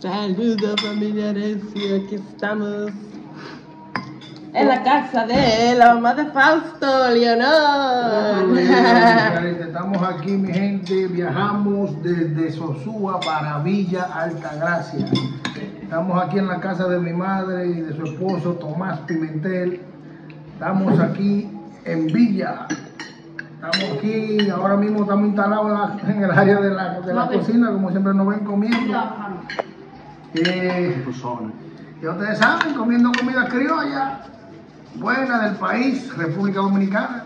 Saludos familiares y aquí estamos en la casa de la mamá de Fausto, Leonor. Estamos aquí, mi gente, viajamos desde Sosúa para Villa Altagracia. Estamos aquí en la casa de mi madre y de su esposo Tomás Pimentel. Estamos aquí en Villa. Estamos aquí, ahora mismo estamos instalados en, el área de la, de la cocina, como siempre nos ven comiendo. Eh, y ustedes saben, comiendo comida criolla, buena del país, República Dominicana.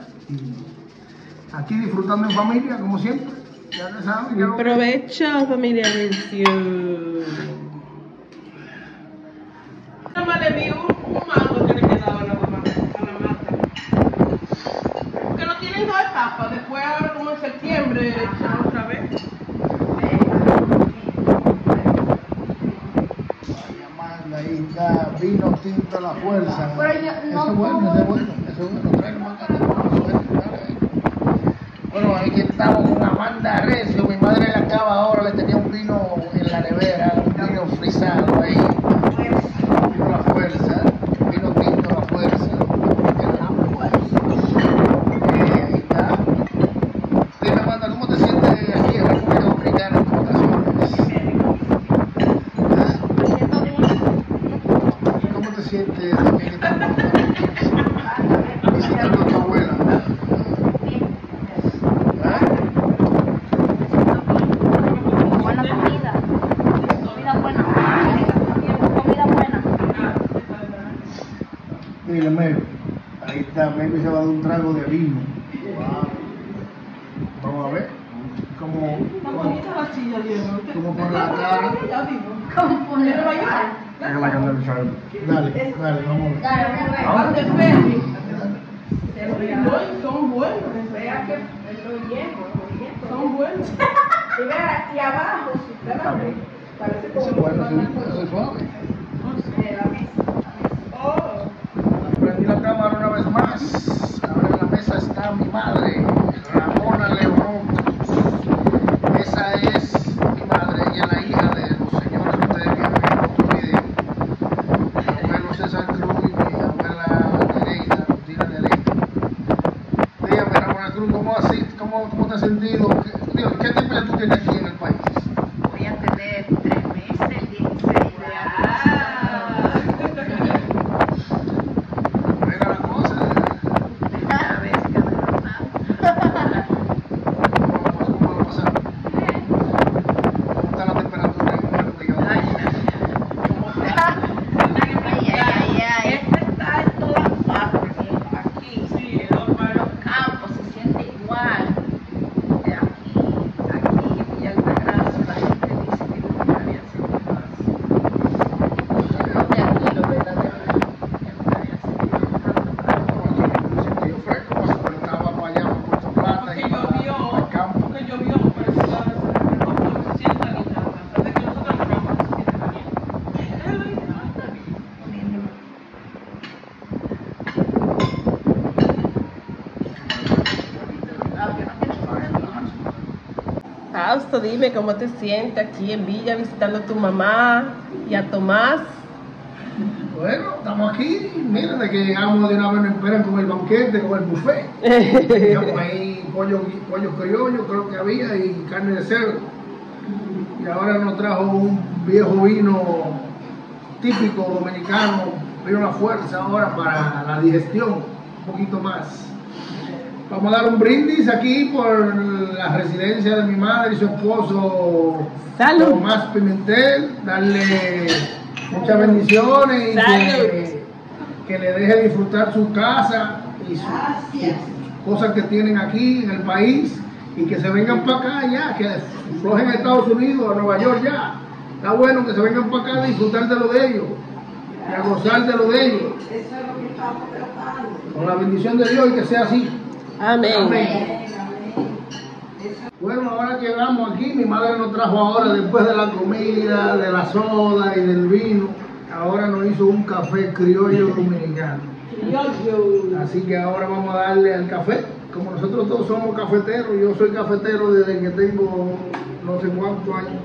Aquí disfrutando en familia, como siempre. Ya ustedes saben. que- Provecho familia Nada más le vi un, un mango que le quedaba a la mamá, a la mata. Que no tienen dos etapas, después ahora como en septiembre Está, vino tinto la fuerza. Pero yo no eso es bueno, eso es bueno, eso es bueno. Bueno, aquí estamos con Amanda Recio, mi madre le acaba ahora, le tenía un vino en la nevera, un vino frisado ahí. Vino a la fuerza, vino tinto a la fuerza. Eh, ahí está. Dime Amanda, ¿cómo te sientes aquí en República Dominicana en tus vacaciones? ¿Ah? ¿Cómo te sientes también estando visitando a tu abuela? ¿Ah? Buena comida. Comida buena. Comida buena. Mira, ahí está, Mary se va a dar un trago de vino. Vamos a ver. Cómo, cómo, cómo pone la cara. ¿Cómo ponerlo Dale, dale, vamos a ver. Son buenos. Son buenos. Y vea, y abajo, si usted la ve, parece como eso es suave. de la mesa. Oh, Prendí la cámara una vez más. Ahora en la mesa está mi madre, Ramona León. Esa es mi madre, ella es la hija de los señores que ustedes vieron en otro video. Mi abuelo César Cruz y mi abuela Nereida, Rutina Nereida. Dígame, Ramona Cruz, ¿cómo, así, cómo, cómo te has sentido? ¿Qué, digo, ¿qué tú tienes aquí en el país? voy a tener tres meses, el 16 de Venga la cosa. Cada vez que me lo dan. ¿Cómo, cómo lo pasaron? ¿Cómo está la temperatura en República Dominicana? Ay, ay, ay, ay. Este está en todas partes, aquí, los campos se siente igual. que Aquí, aquí en Villa Altagracia, la gente dice que nunca había sentido así. De aquí, lo verdadero, nunca había sentido tanto calor. Sentido fresco, pues, pero estaba para allá, por Puerto Plata y Que para, llovió, para el campo. que llovió, pero si la no se sienta ni nada. A pesar de que nosotros entramos, se siente caliente. Déjalo ahí, no, está bien. Fausto, dime cómo te sientes aquí en Villa visitando a tu mamá y a Tomás. Bueno, estamos aquí, miren, de que llegamos de una vez nos esperan con el banquete, con el buffet. Teníamos ahí pollo, pollo criollo, creo que había, y carne de cerdo. Y ahora nos trajo un viejo vino típico dominicano, vino la fuerza ahora para la digestión, un poquito más. Vamos a dar un brindis aquí por la residencia de mi madre y su esposo Salud. Tomás Pimentel, darle muchas bendiciones y que, que le deje disfrutar su casa y sus cosas que tienen aquí en el país y que se vengan para acá ya, que flojen a Estados Unidos, a Nueva York ya. Está bueno que se vengan para acá a disfrutar de lo de ellos y a gozar de lo de ellos. Con la bendición de Dios y que sea así. Amén. Amén. Bueno, ahora que llegamos aquí, mi madre nos trajo ahora, después de la comida, de la soda y del vino, ahora nos hizo un café criollo dominicano. Así que ahora vamos a darle al café. Como nosotros todos somos cafeteros, yo soy cafetero desde que tengo no sé cuántos años.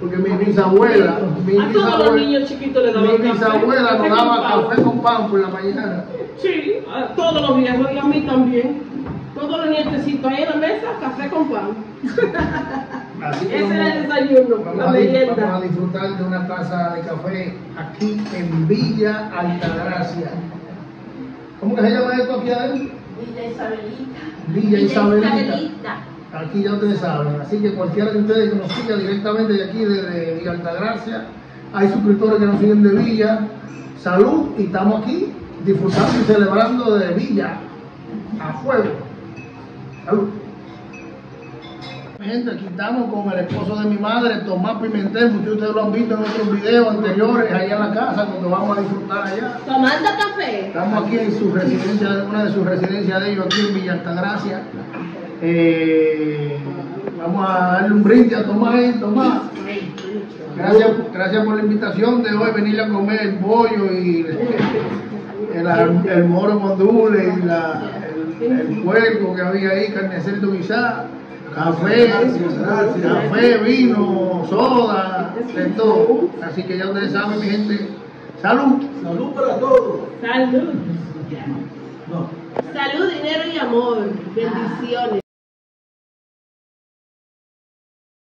porque mi bisabuela, mi bisabuela, niños chiquitos le daban mi café. bisabuela nos con daba pan. café con pan por la mañana. Sí, a todos los viejos y a mí también. Todos los nietecitos ahí en la mesa, café con pan. Así Ese era el desayuno, Vamos la merienda. vamos a disfrutar de una taza de café aquí en Villa Altagracia. ¿Cómo que se llama esto aquí adentro? Villa Isabelita. Villa Isabelita. Isabelita. Aquí ya ustedes saben. Así que cualquiera de ustedes que nos siga directamente de aquí, desde Villa Altagracia, hay suscriptores que nos siguen de Villa. Salud y estamos aquí disfrutando y celebrando de Villa a fuego. Salud. Mi Gente, aquí estamos con el esposo de mi madre, Tomás Pimentel. Muchos de ustedes lo han visto en otros videos anteriores, allá en la casa, cuando vamos a disfrutar allá. Tomando café. Estamos aquí en su residencia, una de sus residencias de ellos, aquí en Villa Altagracia. Eh, vamos a darle un brindis a Tomás. ¿eh? Tomás, gracias, gracias por la invitación de hoy, venir a comer el pollo y el, el, el moro con dule y la, el, puerco que había ahí, carne cerdo guisada, café, café, vino, soda, de todo. Así que ya ustedes saben, mi gente. Salud. Salud para todos. Salud. No. Salud, dinero y amor. Bendiciones.